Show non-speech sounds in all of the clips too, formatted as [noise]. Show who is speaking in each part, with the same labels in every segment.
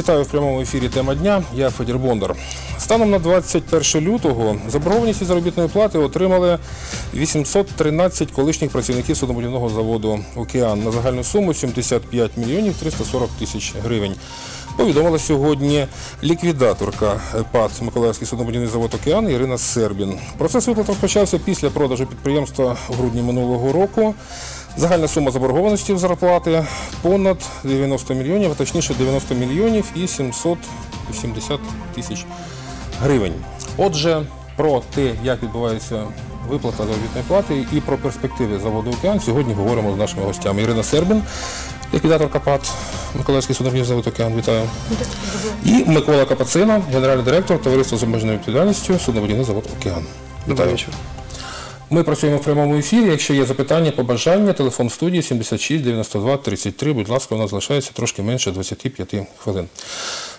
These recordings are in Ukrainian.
Speaker 1: Вітаю в прямому ефірі Тема дня. Я Федір Бондар. Станом на 21 лютого заборгованість заробітної плати отримали 813 колишніх працівників суднобудівного заводу Океан на загальну суму 75 мільйонів 340 тисяч гривень. Повідомила сьогодні ліквідаторка ПАД Миколаївський суднобудівний завод Океан Ірина Сербін. Процес виплат розпочався після продажу підприємства в грудні минулого року. Загальна сума заборгованості в зарплати понад 90 мільйонів, а точніше 90 мільйонів і 780 тисяч гривень. Отже, про те, як відбувається виплата заробітної плати і про перспективи заводу Океан сьогодні говоримо з нашими гостями. Ірина Сербін, ліквідаторка ПАД Миколаївський судовий завод Океан. Вітаю. І Микола Капацина, генеральний директор товариства з обмеженою відповідальністю судноводійний завод Океан.
Speaker 2: Добрый вечер.
Speaker 1: Ми працюємо в прямому ефірі. Якщо є запитання, побажання, телефон студії 76 92 33. Будь ласка, у нас залишається трошки менше 25 хвилин.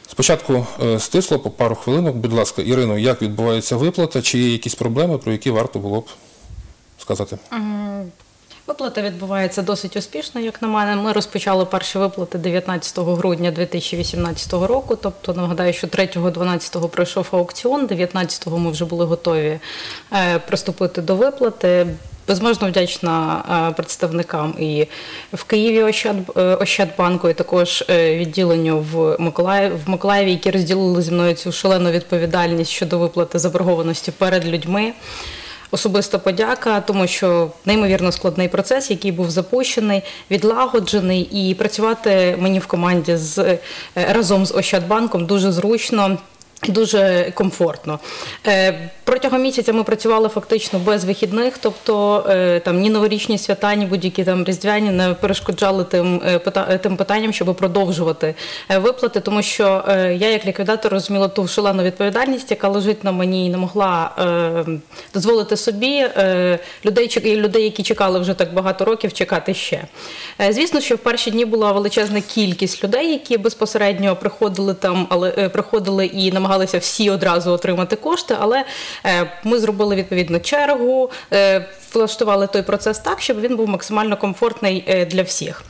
Speaker 1: Спочатку е, стисло по пару хвилинок. Будь ласка, Ірино, як відбувається виплата? Чи є якісь проблеми, про які варто було б сказати?
Speaker 3: Виплата відбувається досить успішно, як на мене. Ми розпочали перші виплати 19 грудня 2018 року. Тобто нагадаю, що 3-12 пройшов аукціон, 19-го ми вже були готові е, приступити до виплати. Безможно вдячна е, представникам і в Києві Ощад, е, Ощадбанку, і також відділенню в Миколаїв, в Миколаєві, які розділили зі мною цю шалену відповідальність щодо виплати заборгованості перед людьми. Особиста подяка, тому що неймовірно складний процес, який був запущений, відлагоджений, і працювати мені в команді з е, разом з Ощадбанком дуже зручно. Дуже комфортно. Е, Протягом місяця ми працювали фактично без вихідних, тобто е, там ні новорічні свята, ні будь-які там різдвяні не перешкоджали тим, е, тим питанням, щоб продовжувати виплати, тому що я як ліквідатор розуміла ту шалену відповідальність, яка лежить на мені і не могла дозволити собі людей, людей, які чекали вже так багато років, чекати ще. Звісно, що в перші дні була величезна кількість людей, які безпосередньо приходили там, але приходили і намагалися всі одразу отримати кошти. Але е, ми зробили відповідно чергу, е, влаштували той процес так, щоб він був максимально комфортний е, для всіх.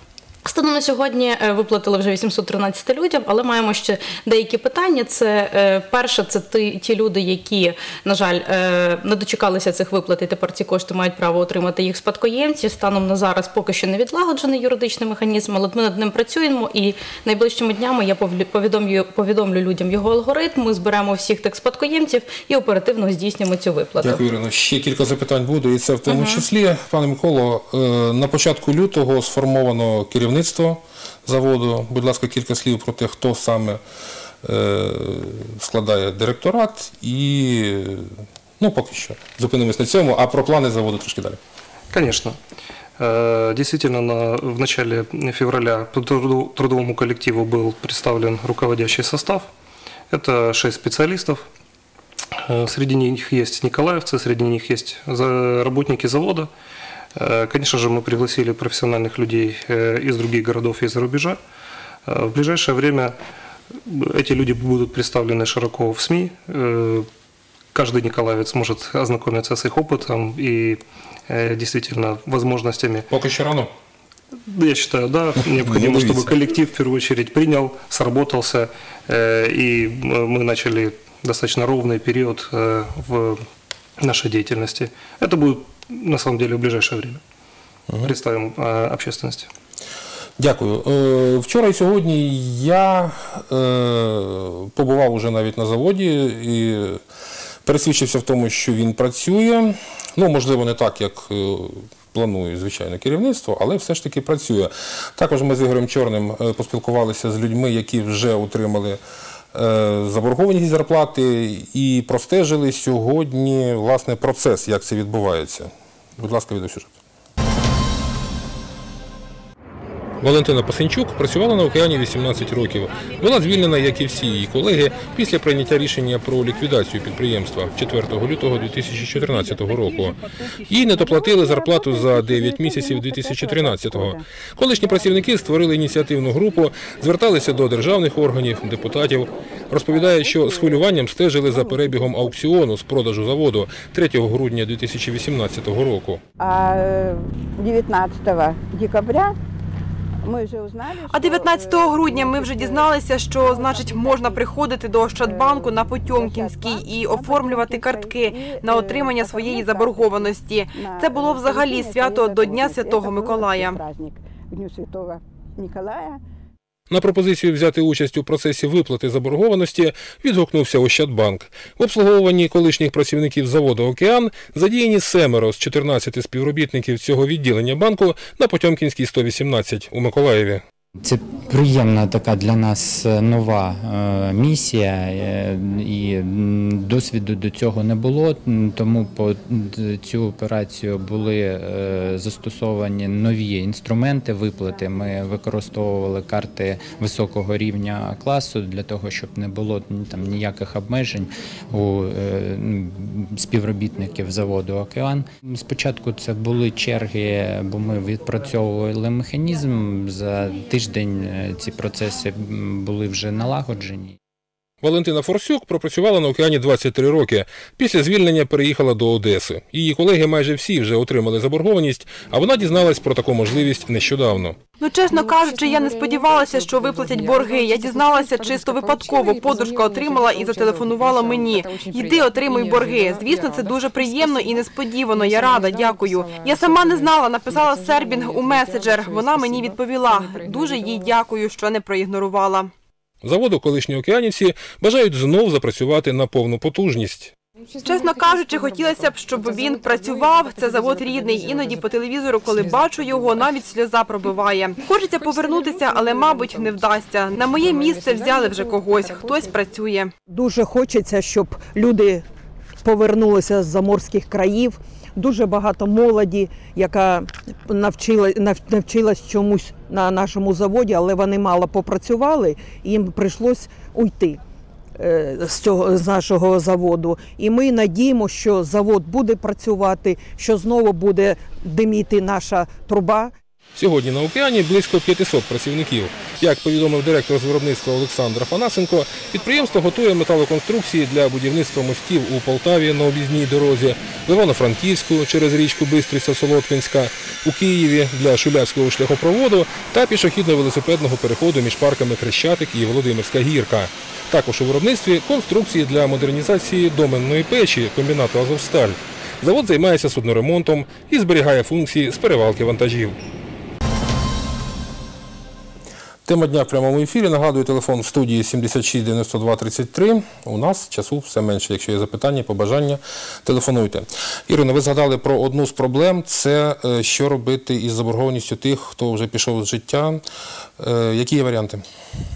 Speaker 3: Станом на сьогодні е, виплатили вже 813 людям, але маємо ще деякі питання. Це е, перше, це ті, ті люди, які, на жаль, е, не дочекалися цих виплат, і тепер ці кошти мають право отримати їх спадкоємці. Станом на зараз поки що не відлагоджений юридичний механізм, але ми над ним працюємо. І найближчими днями я повідомлю, повідомлю людям його алгоритм. Ми зберемо всіх тих спадкоємців і оперативно здійснимо цю виплату.
Speaker 1: Дякую, Ірино. Ще кілька запитань буде, і це в тому числі, пане Миколо, на початку лютого сформовано керівництво заводу. Будь ласка, кілька слів про те, хто саме е, складає директорат і ну поки що зупинимось на цьому, а про плани заводу трошки далі.
Speaker 2: Конечно. Э, Действительно, на, в начале февраля по труду- трудовому коллективу был представлен руководящий состав. Это шесть специалистов. Э, Среди них есть николаевцы, среди них есть за- работники завода. Э, Конечно же, мы пригласили профессиональных людей э, из других городов и из-за рубежа. Э, В ближайшее время эти люди будут представлены широко в СМИ. Каждый николаевец может ознакомиться с их опытом и действительно возможностями.
Speaker 1: Поки що рано.
Speaker 2: Я считаю, да, [laughs] необходимо, чтобы коллектив в первую очередь принял, сработался, и мы начали достаточно ровный период в нашей деятельности. Это будет на самом деле в ближайшее время. Представим э, общественности.
Speaker 1: Дякую. Е, Вчора і сьогодні я е, побував уже навіть на заводі і пересвідчився в тому, що він працює. Ну, можливо, не так, як е, планує, звичайно, керівництво, але все ж таки працює. Також ми з Ігорем Чорним е, поспілкувалися з людьми, які вже отримали заборгованість зарплати і простежили сьогодні власне процес, як це відбувається. Будь ласка, відеосюжет. Валентина Пасенчук працювала на океані 18 років. Була звільнена, як і всі її колеги, після прийняття рішення про ліквідацію підприємства 4 лютого 2014 року. Їй не доплатили зарплату за 9 місяців 2013-го. Колишні працівники створили ініціативну групу, зверталися до державних органів, депутатів. Розповідає, що з хвилюванням стежили за перебігом аукціону з продажу заводу 3 грудня 2018 року.
Speaker 4: А 19 декабря Мы же узнали,
Speaker 5: А
Speaker 4: что,
Speaker 5: 19
Speaker 4: э,
Speaker 5: грудня ми вже
Speaker 4: э,
Speaker 5: дізналися, що значить можна приходити до Ощадбанку на Потьомкінській і оформлювати картки на отримання своєї заборгованості. Це було взагалі свято до Дня Святого Миколая.
Speaker 4: Дню Святого Николая.
Speaker 1: На пропозицію взяти участь у процесі виплати заборгованості відгукнувся Ощадбанк. В обслуговуванні колишніх працівників заводу Океан задіяні семеро з 14 співробітників цього відділення банку на Потьомкінській 118 у Миколаєві.
Speaker 6: Це приємна така для нас е, нова е, місія, е, і досвіду до цього не було. Тому по цю операцію були застосовані нові інструменти виплати. Ми використовували карти високого рівня класу для того, щоб не було там ніяких обмежень у співробітників заводу Океан. Спочатку це були черги, бо ми відпрацьовували механізм за тиждень. Е, Ці процеси були вже налагоджені.
Speaker 1: Валентина Форсюк пропрацювала на океані 23 роки. Після звільнення переїхала до Одеси. Її колеги майже всі вже отримали заборгованість, а вона дізналась про таку можливість нещодавно.
Speaker 5: Ну, чесно кажучи, я не сподівалася, що виплатять борги. Я дізналася чисто випадково. Подружка отримала і зателефонувала мені. Йди, отримуй борги. Звісно, це дуже приємно і несподівано. Я рада, дякую. Я сама не знала, написала сербінг у меседжер. Вона мені відповіла. Дуже їй дякую, що не проігнорувала.
Speaker 1: Заводу колишні океанівці бажають знов запрацювати на повну потужність.
Speaker 5: Чесно кажучи, хотілося б, щоб він працював. Це завод рідний. Іноді по телевізору, коли бачу його, навіть сльоза пробиває. Хочеться повернутися, але мабуть не вдасться. На моє місце взяли вже когось. Хтось працює.
Speaker 7: Дуже хочеться, щоб люди повернулися з заморських країв. Дуже багато молоді, яка навчила, навчилась чомусь на нашому заводі, але вони мало попрацювали, і їм прийшлось уйти е, з цього з нашого заводу. І ми надіємо, що завод буде працювати, що знову буде диміти наша труба.
Speaker 1: Сьогодні на океані близько 500 працівників. Як повідомив директор з виробництва Олександр Афанасенко, підприємство готує металоконструкції для будівництва мостів у Полтаві на об'їзній дорозі, в Івано-Франківську через річку Бистриця Солотвинська, у Києві для Шулявського шляхопроводу та пішохідно-велосипедного переходу між парками Хрещатик і Володимирська гірка. Також у виробництві конструкції для модернізації доменної печі комбінату Азовсталь. Завод займається судноремонтом і зберігає функції з перевалки вантажів. Тема дня в прямому ефірі. Нагадую, телефон в студії 76 92 33. У нас часу все менше. Якщо є запитання, побажання, телефонуйте. Ірино, ви згадали про одну з проблем це е, що робити із заборгованістю тих, хто вже пішов з життя. Е, Які є варіанти?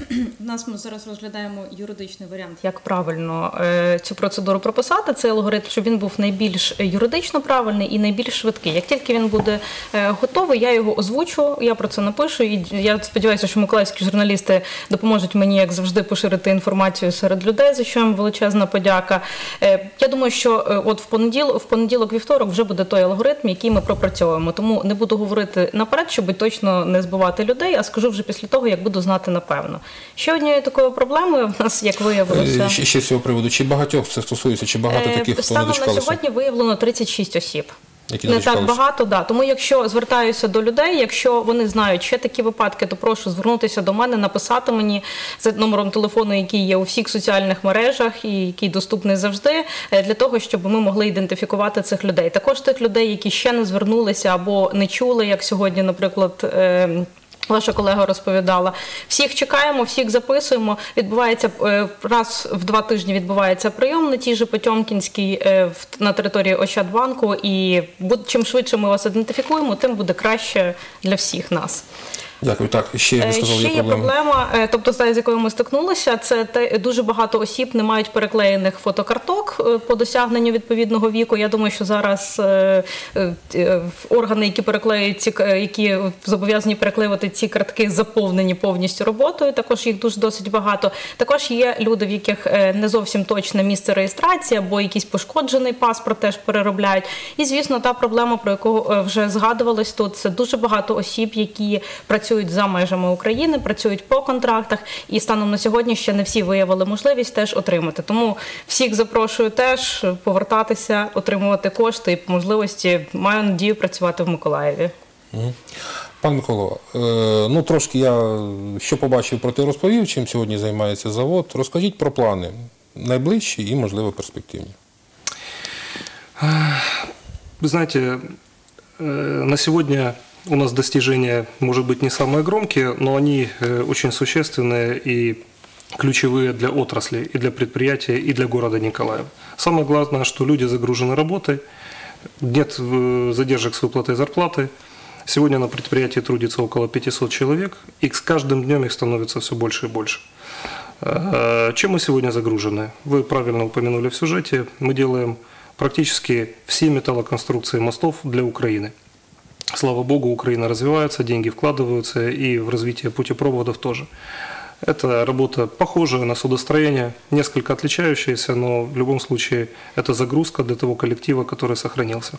Speaker 1: [clears throat]
Speaker 3: У нас ми зараз розглядаємо юридичний варіант, як правильно е, цю процедуру прописати. Цей алгоритм, щоб він був найбільш юридично правильний і найбільш швидкий. Як тільки він буде е, готовий, я його озвучу, я про це напишу. І я сподіваюся, що миколаївські журналісти допоможуть мені, як завжди, поширити інформацію серед людей, за що їм величезна подяка. Я думаю, що от в понеділок, в понеділок, вівторок вже буде той алгоритм, який ми пропрацьовуємо. Тому не буду говорити наперед, щоб точно не збивати людей, а скажу вже після того, як буду знати напевно. Ще однією такою проблемою в нас, як виявилося,
Speaker 1: Е, Ще, ще з цього приводу. Чи багатьох це стосується, чи багато
Speaker 3: е,
Speaker 1: таких, хто не
Speaker 3: станом на сьогодні виявлено 36 осіб.
Speaker 1: Які не
Speaker 3: так багато, да. Тому якщо звертаюся до людей, якщо вони знають ще такі випадки, то прошу звернутися до мене, написати мені за номером телефону, який є у всіх соціальних мережах і який доступний завжди, е, для того, щоб ми могли ідентифікувати цих людей. Також тих людей, які ще не звернулися або не чули, як сьогодні, наприклад. Ваша колега розповідала. Всіх чекаємо, всіх записуємо. Відбувається е, раз в два тижні відбувається прийом на тій же Потьомкінській е, на території Ощадбанку. І чим швидше ми вас ідентифікуємо, тим буде краще для всіх нас.
Speaker 1: Дякую. Так, ще ви
Speaker 3: Е,
Speaker 1: сказали,
Speaker 3: Ще
Speaker 1: є проблема.
Speaker 3: проблема, е, тобто та, з якою ми стикнулися, це те, дуже багато осіб не мають переклеєних фотокарток е, по досягненню відповідного віку. Я думаю, що зараз органи, які переклеюють ці які зобов'язані переклеювати ці картки, заповнені повністю роботою. Також їх дуже досить багато. Також є люди, в яких не зовсім точне місце реєстрації або якийсь пошкоджений паспорт теж переробляють. І звісно, та проблема, про яку вже згадувалось тут, це дуже багато осіб, які працюють за межами України, працюють по контрактах, і станом на сьогодні ще не всі виявили можливість теж отримати. Тому всіх запрошую теж повертатися, отримувати кошти і по можливості маю надію працювати в Миколаєві.
Speaker 1: Пан Миколо, е, ну трошки я е, що побачив, про те розповів, чим сьогодні займається завод. Розкажіть про плани найближчі і, можливо, перспективні.
Speaker 2: Вы знаете, э, на сегодня у нас достижения, может быть, не самые громкие, но они э, очень существенные и ключевые для отрасли, и для предприятия, и для города Николаева. Самое главное, что люди загружены работой, нет э, задержек с выплатой зарплаты. Сегодня на предприятии трудится около 500 человек, и с каждым днем их становится все больше и больше. Э, Чем мы сегодня загружены? Вы правильно упомянули в сюжете. Мы делаем практически все металлоконструкции мостов для Украины. Слава богу, Украина развивается, деньги вкладываются и в развитие путепроводов тоже. Это работа похожая на судостроение, несколько отличающаяся, но в любом случае это загрузка для того коллектива, который сохранился.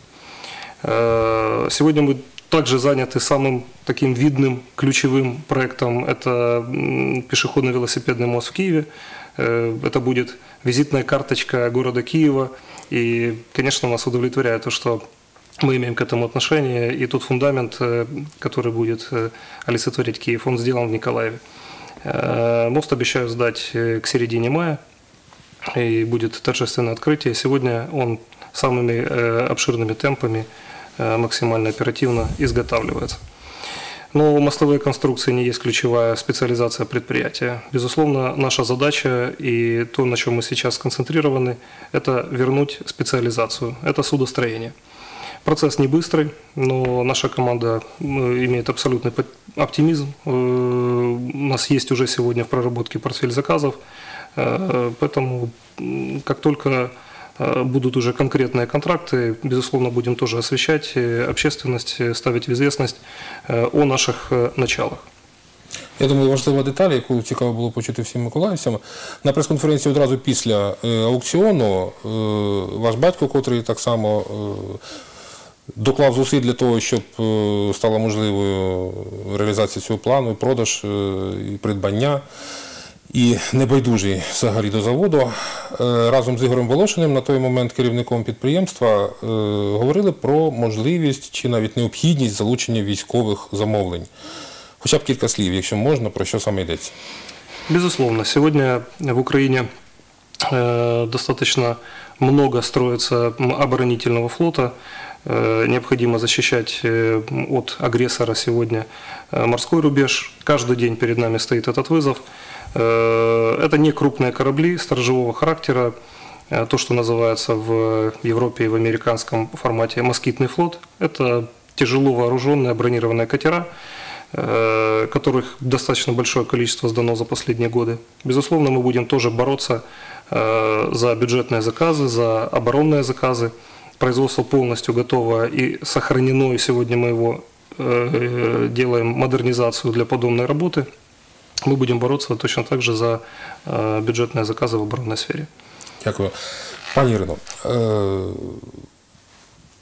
Speaker 2: Э, Сегодня мы также заняты самым таким видным ключевым проектом. Это м, пешеходный велосипедный мост в Киеве. Э, Это будет визитная карточка города Киева. И, конечно, нас удовлетворяет то, что мы имеем к этому отношение. И тот фундамент, э, который будет э, олицетворить Киев, он сделан в Николаеве. Э, Мост обещаю сдать к середине мая и будет торжественное открытие. Сегодня он самыми обширными темпами максимально оперативно изготавливается. Но мостовые конструкции не есть ключевая специализация предприятия. Безусловно, наша задача и то, на чем мы сейчас сконцентрированы, это вернуть специализацию. Это судостроение. Процесс не быстрый, но наша команда м, имеет абсолютный по- оптимизм. Э, У нас есть уже сегодня в проработке портфель заказов, Э, поэтому м, как только э, будут уже конкретные контракты, безусловно, будем тоже освещать э, общественность, э, ставить в известность э, о наших э, началах.
Speaker 1: Я думаю, важлива деталь, яку цікаво було почути всім миколаївцям. На прес-конференції одразу після е, аукціону е, ваш батько, котрий так само е, доклав зусиль для того, щоб е, стала можливою реалізація цього плану, продаж е, і придбання. І небайдужий взагалі до заводу. Е, Разом з Ігорем Волошиним, на той момент керівником підприємства, говорили про можливість чи навіть необхідність залучення військових замовлень. Хоча б кілька слів, якщо можна, про що саме йдеться.
Speaker 2: Безусловно, сегодня в Украине э, достаточно много строится оборонительного флота. Э, Необходимо защищать э, от агрессора сегодня э, морской рубеж. Каждый день перед нами стоит этот вызов. Это не крупные корабли сторожевого характера, то, что называется в Европе и в американском формате москитный флот. Это тяжело вооруженные бронированные катера, которых достаточно большое количество сдано за последние годы. Безусловно, мы будем тоже бороться за бюджетные заказы, за оборонные заказы. Производство полностью готово и сохранено, и сегодня мы его э, делаем модернизацию для подобной работы. Мы будем бороться точно так же за э, бюджетные заказы в оборонной сфере.
Speaker 1: Дякую. Пані Ірино, е,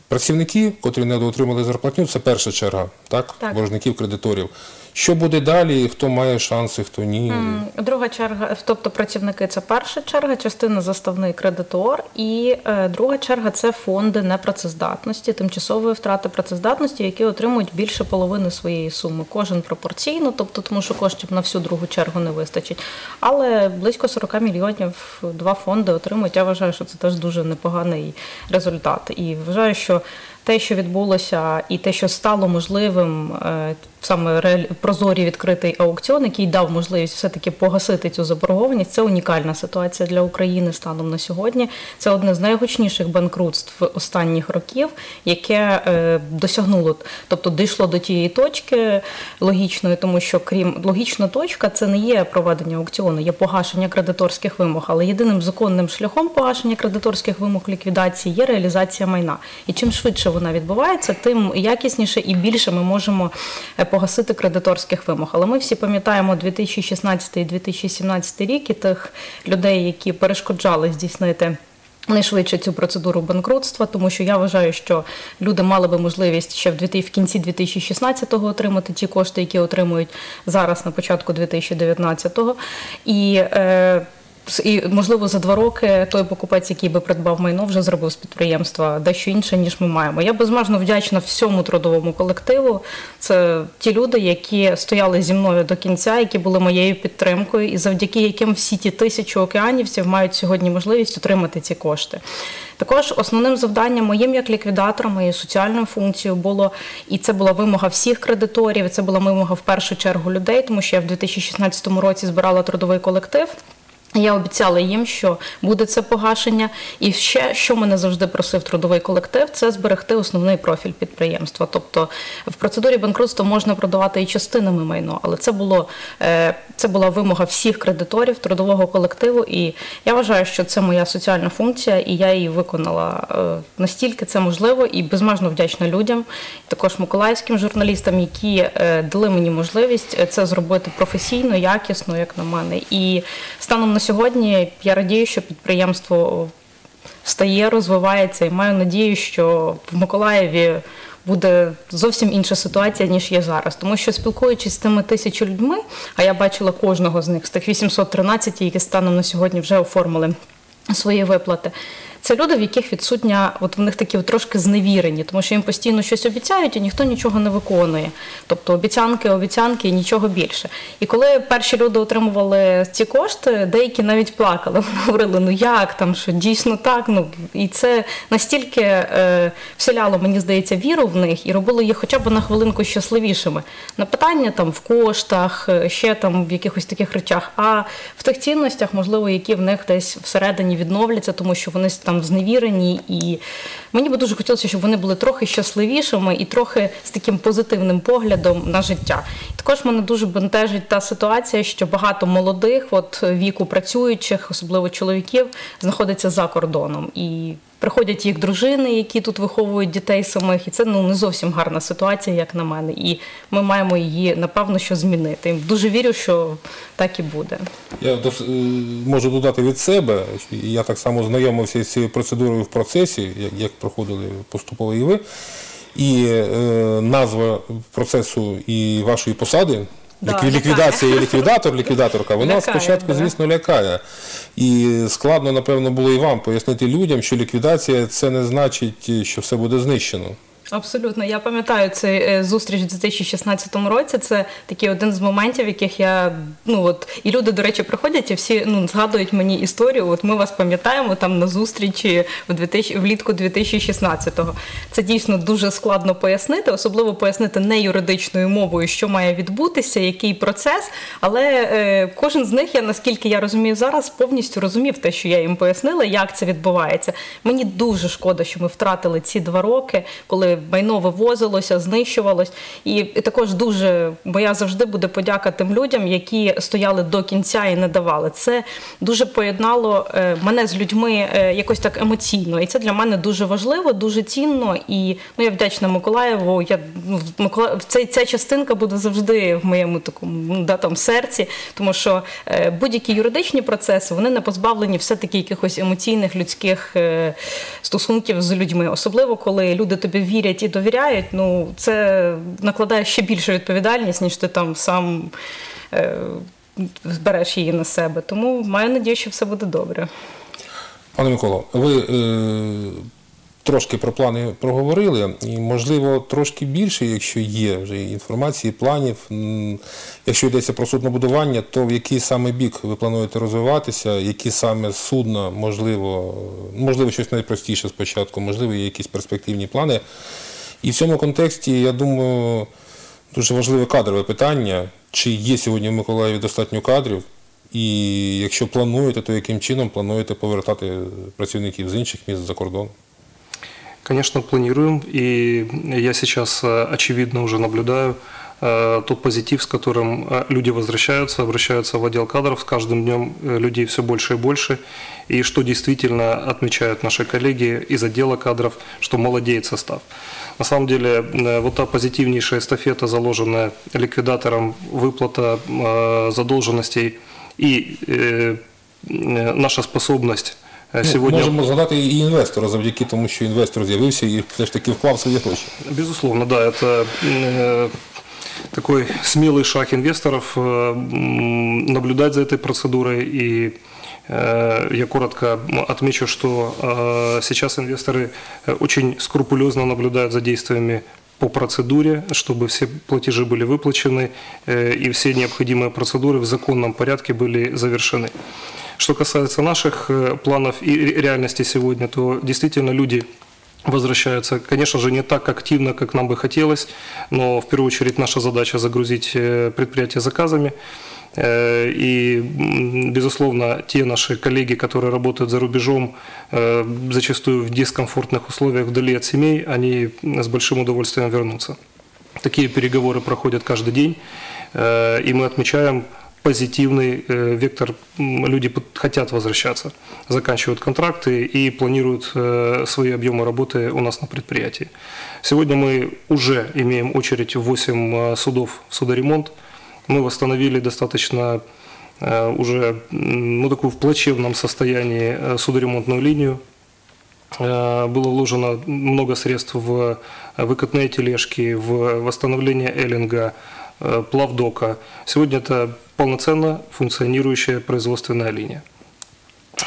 Speaker 1: працівники, котрі не отримали зарплатню, це перша черга, так?
Speaker 3: Так.
Speaker 1: Боржників, кредиторів. Що буде далі, хто має шанси, хто ні?
Speaker 3: Друга черга, тобто працівники це перша черга, частина заставний кредитор, і е, друга черга це фонди непрацездатності, тимчасової втрати працездатності, які отримують більше половини своєї суми. Кожен пропорційно, тобто тому, що коштів на всю другу чергу не вистачить. Але близько 40 мільйонів два фонди отримують. Я вважаю, що це теж дуже непоганий результат. І вважаю, що те, що відбулося, і те, що стало можливим, е, саме прозорий відкритий аукціон, який дав можливість все-таки погасити цю заборгованість, це унікальна ситуація для України станом на сьогодні. Це одне з найгучніших банкрутств останніх років, яке е, досягнуло, тобто дійшло до тієї точки логічної, тому що крім логічна точка, це не є проведення аукціону, є погашення кредиторських вимог, але єдиним законним шляхом погашення кредиторських вимог ліквідації є реалізація майна. І чим швидше вона відбувається, тим якісніше і більше ми можемо е, погасити кредиторських вимог. Але ми всі пам'ятаємо 2016 і 2017 рік і тих людей, які перешкоджали здійснити. Найшвидше цю процедуру банкрутства, тому що я вважаю, що люди мали би можливість ще в 2000 в кінці 2016-го отримати ті кошти, які отримують зараз на початку 2019-го. І е, і можливо за два роки той покупець, який би придбав майно, вже зробив з підприємства дещо інше, ніж ми маємо. Я безмежно вдячна всьому трудовому колективу. Це ті люди, які стояли зі мною до кінця, які були моєю підтримкою, і завдяки яким всі ті тисячі океанівців мають сьогодні можливість отримати ці кошти. Також основним завданням моїм як ліквідатором, моєю соціальною функцією було, і це була вимога всіх кредиторів, це була вимога в першу чергу людей, тому що я в 2016 році збирала трудовий колектив. Я обіцяла їм, що буде це погашення. І ще, що мене завжди просив трудовий колектив, це зберегти основний профіль підприємства. Тобто в процедурі банкрутства можна продавати і частинами майно, але це було е, це була вимога всіх кредиторів трудового колективу. І я вважаю, що це моя соціальна функція, і я її виконала е, настільки це можливо, і безмежно вдячна людям, також миколаївським журналістам, які е, дали мені можливість це зробити професійно, якісно, як на мене. І станом на сьогодні я радію, що підприємство стає, розвивається, і маю надію, що в Миколаєві. Буде зовсім інша ситуація, ніж є зараз. Тому що спілкуючись з тими тисячу людьми, а я бачила кожного з них з тих 813, які станом на сьогодні вже оформили свої виплати. Це люди, в яких відсутня, от в них такі трошки зневірені, тому що їм постійно щось обіцяють, і ніхто нічого не виконує. Тобто обіцянки, обіцянки і нічого більше. І коли перші люди отримували ці кошти, деякі навіть плакали. [laughs] Говорили, ну як там, що дійсно так. Ну і це настільки е, вселяло, мені здається, віру в них і робило їх хоча б на хвилинку щасливішими. На питання там в коштах, е, ще там в якихось таких речах, а в тих цінностях, можливо, які в них десь всередині відновляться, тому що вони там зневірені. І мені би дуже хотілося, щоб вони були трохи щасливішими і трохи з таким позитивним поглядом на життя. Також мене дуже бентежить та ситуація, що багато молодих, от віку працюючих, особливо чоловіків, знаходиться за кордоном. І приходять їх дружини, які тут виховують дітей самих, і це ну не зовсім гарна ситуація, як на мене. І ми маємо її напевно що змінити. Дуже вірю, що так і буде.
Speaker 1: Я е, можу додати від себе, я так само знайомився з цією процедурою в процесі, як, як проходили поступово і ви. І е, назва процесу і вашої посади.
Speaker 3: Да,
Speaker 1: лікві- ліквідація і ліквідатор, ліквідаторка, вона
Speaker 3: Лякає,
Speaker 1: спочатку,
Speaker 3: да.
Speaker 1: звісно, лякає. І складно, напевно, було і вам пояснити людям, що ліквідація це не значить, що все буде знищено.
Speaker 3: Абсолютно, я пам'ятаю цей е, зустріч у 2016 році. Це такий один з моментів, яких я ну от і люди, до речі, приходять і всі ну згадують мені історію. От ми вас пам'ятаємо там на зустрічі в 2000, влітку 2016-го. Це дійсно дуже складно пояснити, особливо пояснити не юридичною мовою, що має відбутися, який процес. Але е, кожен з них, я наскільки я розумію зараз, повністю розумів те, що я їм пояснила, як це відбувається. Мені дуже шкода, що ми втратили ці два роки, коли майно вивозилося, знищувалось. І, також дуже моя завжди буде подяка тим людям, які стояли до кінця і не давали. Це дуже поєднало е, мене з людьми е, якось так емоційно. І це для мене дуже важливо, дуже цінно. І ну я вдячна Миколаєву. Я ну, Микола... ця, ця частинка буде завжди в моєму такому ну, да, там, серці, тому що е, будь-які юридичні процеси вони не позбавлені все-таки якихось емоційних людських стосунків з людьми, особливо коли люди тобі вірять і довіряють. Ну це накладає ще більшу відповідальність, ніж ти там сам. Е, Збереш її на себе, тому маю надію, що все буде добре.
Speaker 1: Пане Миколо, ви е, трошки про плани проговорили, і, можливо, трошки більше, якщо є вже інформації, планів. Якщо йдеться про суднобудування, то в який саме бік ви плануєте розвиватися, які саме судна, можливо, можливо, щось найпростіше спочатку, можливо, є якісь перспективні плани. І в цьому контексті, я думаю, дуже важливе кадрове питання, чи є сьогодні в Миколаєві достатньо кадрів, і якщо плануєте, то яким чином плануєте повертати працівників з інших міст за кордон?
Speaker 2: Конечно, планируем, и я сейчас, э, очевидно, уже наблюдаю э, тот позитив, с которым э, люди возвращаются, обращаются в отдел кадров. С каждым днем людей все больше и больше. И что действительно отмечают наши коллеги из отдела кадров, что молодеет состав. На самом деле, вот та позитивнейшая эстафета, заложенная ликвидатором, выплата задолженностей и наша способность э,
Speaker 1: Ну,
Speaker 2: сегодня...
Speaker 1: Можемо згадати і інвестора завдяки тому, що інвестор з'явився і все ж таки вклав свої гроші.
Speaker 2: Безусловно, да, это э, такой смелый шаг инвесторов э, м, наблюдать за этой процедурой и Э, Я коротко м, отмечу, что э, сейчас инвесторы э, очень скрупулезно наблюдают за действиями по процедуре, чтобы все платежи были выплачены э, и все необходимые процедуры в законном порядке были завершены. Что касается наших э, планов и ре- реальности сегодня, то действительно люди возвращаются, конечно же, не так активно, как нам бы хотелось, но в первую очередь наша задача загрузить э, предприятия заказами. Э, И, безусловно, те наши коллеги, которые работают за рубежом, э, зачастую в дискомфортных условиях вдали от семей, они с большим удовольствием вернутся. Такие переговоры проходят каждый день, э, и мы отмечаем позитивный вектор. Люди хотят возвращаться, заканчивают контракты и планируют свои объемы работы у нас на предприятии. Сегодня мы уже имеем очередь в 8 э, судов в судоремонт. Мы восстановили достаточно э, уже ну, такую в плачевном состоянии э, судоремонтную линию. Э, Было вложено много средств в выкатные тележки, в восстановление эллинга, плавдока. Сегодня это полноценно функционирующая производственная линия.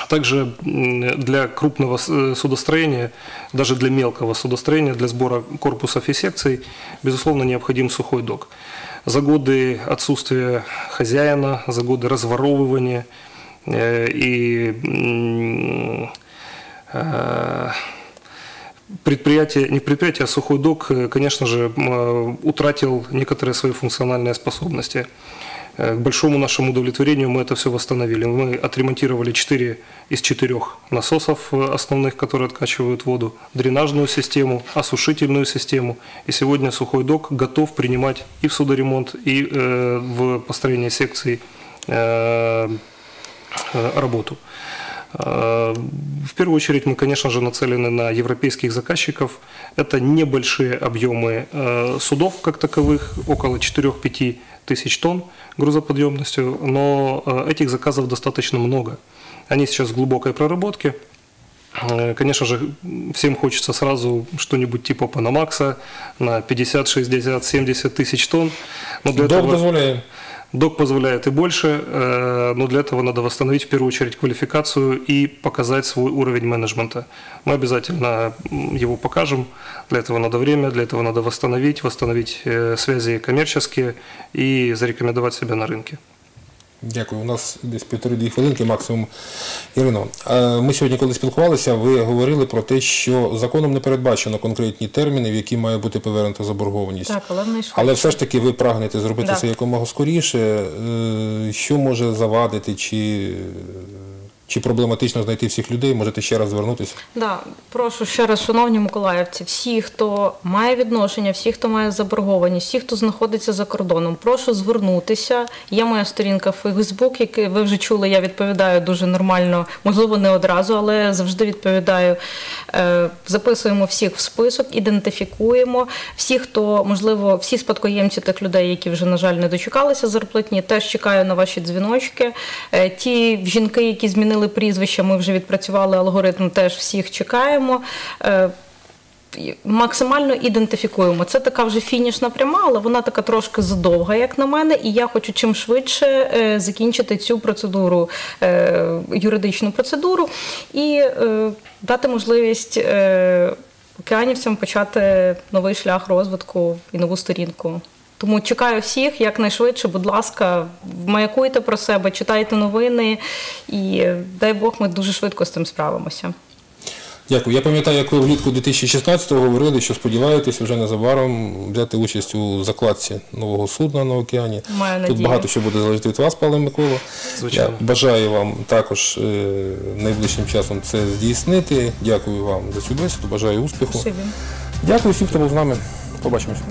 Speaker 2: Также для крупного судостроения, даже для мелкого судостроения, для сбора корпусов и секций, безусловно, необходим сухой док. За годы отсутствия хозяина, за годы разворовывания э, и э, предприятие, не предприятие, а сухой док, э, конечно же, утратил некоторые свои функциональные способности. Э, К большому нашему удовлетворению мы это все восстановили. Мы отремонтировали 4 из 4 насосов э, основных, которые откачивают воду, дренажную систему, осушительную систему. И сегодня сухой док готов принимать и в судоремонт, и э, в построение секций э, работу. В первую очередь мы, конечно же, нацелены на европейских заказчиков. Это небольшие объемы судов как таковых, около 4-5 тысяч тонн грузоподъемностью, но э, этих заказов достаточно много. Они сейчас в глубокой проработке. Э, Конечно же, всем хочется сразу что-нибудь типа Панамакса на 50, 60, 70 тысяч тонн. Но для
Speaker 1: Док
Speaker 2: этого-
Speaker 1: дозволяє.
Speaker 2: Док позволяет и больше, э, но для этого надо восстановить в первую очередь квалификацию и показать свой уровень менеджмента. Мы обязательно его покажем. Для этого надо время, для этого надо восстановить, восстановить э, связи коммерческие и зарекомендовать себя на рынке.
Speaker 1: Дякую. У нас десь півтори-дві хвилинки максимум. Ірино, е, ми сьогодні, коли спілкувалися, ви говорили про те, що законом не передбачено конкретні терміни, в які має бути повернута заборгованість.
Speaker 3: Так, але.
Speaker 1: Але все ж таки ви прагнете зробити
Speaker 3: Да.
Speaker 1: це якомога скоріше. Е, Що може завадити, чи, чи проблематично знайти всіх людей? Можете ще раз звернутися?
Speaker 3: Да, прошу ще раз, шановні миколаївці, всі, хто має відношення, всі, хто має заборгованість, всі, хто знаходиться за кордоном, прошу звернутися. Є моя сторінка в Фейсбук, яку ви вже чули, я відповідаю дуже нормально, можливо, не одразу, але завжди відповідаю. Е, Записуємо всіх в список, ідентифікуємо всі, хто, можливо, всі спадкоємці тих людей, які вже, на жаль, не дочекалися зарплатні, теж чекаю на ваші дзвіночки. Е, Ті жінки, які змінили прізвища, ми вже відпрацювали алгоритм, теж всіх чекаємо. Е, Максимально ідентифікуємо. Це така вже фінішна пряма, але вона така трошки задовга, як на мене, і я хочу чим швидше е, закінчити цю процедуру, е, юридичну процедуру, і дати можливість океанівцям почати новий шлях розвитку і нову сторінку. Тому чекаю всіх якнайшвидше, будь ласка, маякуйте про себе, читайте новини, і дай Бог, ми дуже швидко з цим справимося.
Speaker 1: Дякую. Я пам'ятаю, як ви влітку 2016-го говорили, що сподіваєтесь вже незабаром взяти участь у закладці нового судна на океані.
Speaker 3: Маю
Speaker 1: Тут
Speaker 3: надію.
Speaker 1: багато що буде залежати від вас, Павло Микола.
Speaker 2: Звичайно.
Speaker 1: Я бажаю вам також е, найближчим часом це здійснити. Дякую вам за цю бесіду, бажаю успіху. Дякую всім, хто був з нами. Побачимося.